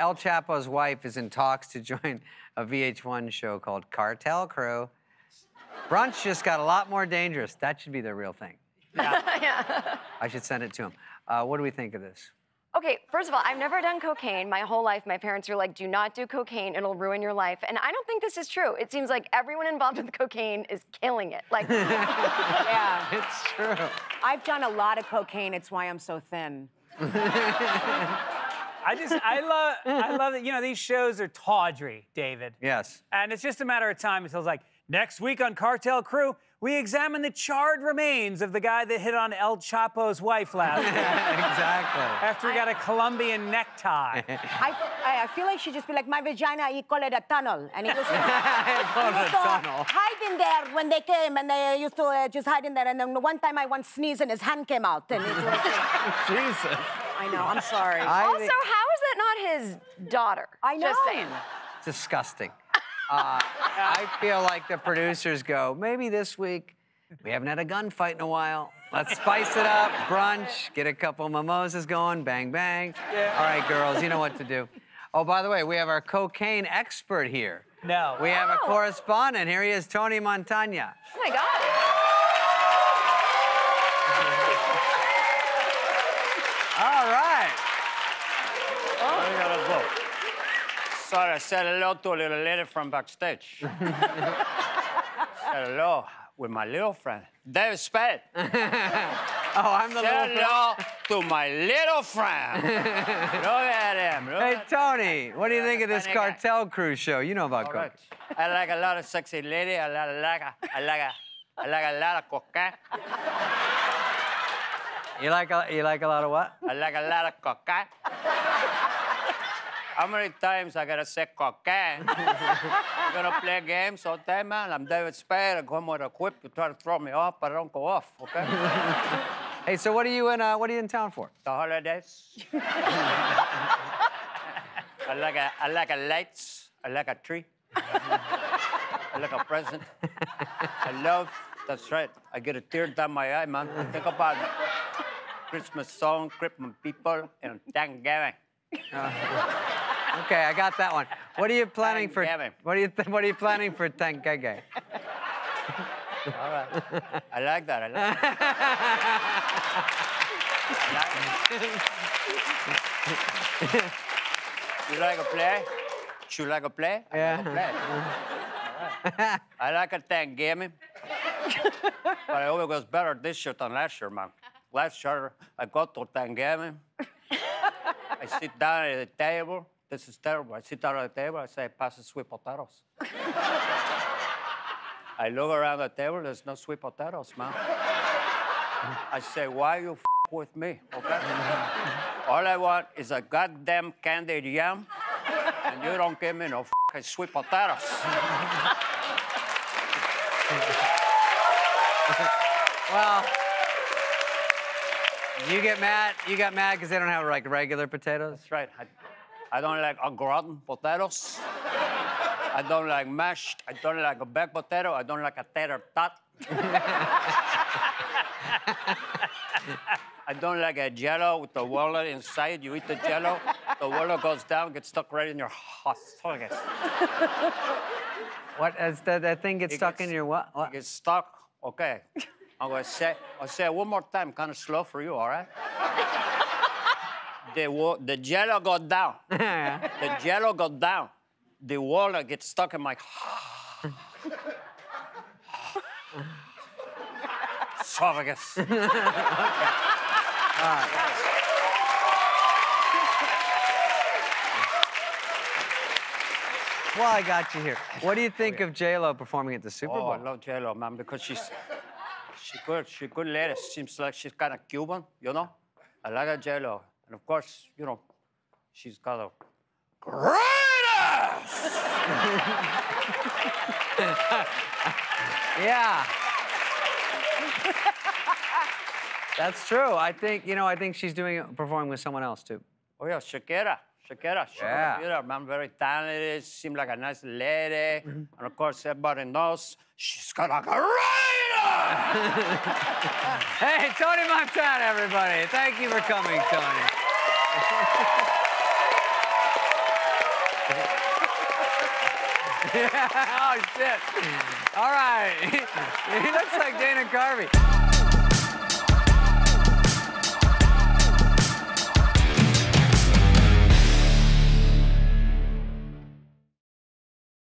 El Chapo's wife is in talks to join a VH1 show called Cartel Crew. Brunch just got a lot more dangerous. That should be the real thing. yeah. I should send it to him. Uh, what do we think of this? Okay, first of all, I've never done cocaine. My whole life, my parents were like, do not do cocaine, it'll ruin your life. And I don't think this is true. It seems like everyone involved with cocaine is killing it. Like, Yeah. It's true. I've done a lot of cocaine. It's why I'm so thin. I just, I love, I love that. You know, these shows are tawdry, David. Yes. And it's just a matter of time until it's like, next week on Cartel Crew, we examine the charred remains of the guy that hit on El Chapo's wife last week exactly. after he got a Colombian necktie. I, I I feel like she'd just be like, my vagina, he call it a tunnel. And he was, he Call it used to hide in there when they came, and they used to uh, just hide in there. And then one time I once sneezed, and his hand came out. And it was, Jesus. I know, I'm sorry. I also, think- how is that not his daughter? I know. Just saying. disgusting. Uh, I feel like the producers go, maybe this week we haven't had a gunfight in a while. Let's spice it up, brunch, get a couple mimosas going, bang, bang. All right, girls, you know what to do. Oh, by the way, we have our cocaine expert here. No. We have a Oh. correspondent. Here he is, Tony Montana. Oh my God. All right. I gotta go. Sorry, I said hello to a little lady from backstage. said hello with my little friend, Dave Spade. Oh, I'm the Said little. hello to my little friend. Look at him. Look Hey, at Tony, what do you think of this Funny guy. cartel crew show? You know about All coke. right. I like a lot of sexy lady. I like, I like, a, I like, a, I like a lot of cocaine. You like a, you like a lot of what? I like a lot of cocaine. How many times I gotta say cocaine? you gonna play games all day, man? I'm David Spade. I come with a whip. You try to throw me off, but I don't go off, okay? Hey, so what are you in? Uh, what are you in town for? the holidays. I like a, I like a lights. I like a tree. I like a present. I love. That's right. I get a tear down my eye, man. Think about it. Christmas song, Christmas people, and Thanksgiving. Okay, I got that one. What are you planning for? What are you What are you planning for Thanksgiving? All right. I like that. I like that. I like it. you like a play? You like a play? I like a play. Right. I like a Thanksgiving. but I always was better this year than last year, man. Last year, I go to Thanksgiving. I sit down at the table. This is terrible. I sit down at the table. I say, pass the sweet potatoes. I look around the table, there's no sweet potatoes, man. I say, why you f- with me, okay? All I want is a goddamn candied yam, and you don't give me no fucking sweet potatoes. Well, you get mad. You got mad because they don't have like regular potatoes. That's right. I, I don't like a gratin potatoes. I don't like mashed. I don't like a baked potato. I don't like a tater tot. I don't like a jello with the walnut inside. You eat the jello, the walnut goes down, gets stuck right in your hot esophagus. What? Is that, that thing gets It stuck gets- in your what? It gets stuck. Okay. I'm gonna say, I'll say it one more time, kind of slow for you, all right? the, wa- the jello got down. The jello got down. The walnut gets stuck in my esophagus. Well, I got you here. What do you think oh, of J Lo performing at the Super Oh, Bowl? I love J-Lo, man, because she's she good. She good lady. Seems like she's kind of Cuban, you know. I like her J-Lo, and of course, you know, she's got a great ass. Yeah. That's true. I think you know. I think she's doing performing with someone else too. Oh yeah, Shakira. Shakira, Yeah. Shakira, man, very talented. Seems like a nice lady, mm-hmm. and of course, everybody knows she's got a great. Hey, Tony Montana, everybody. Thank you for coming, Tony. oh shit! All right, he looks like Dana Carvey.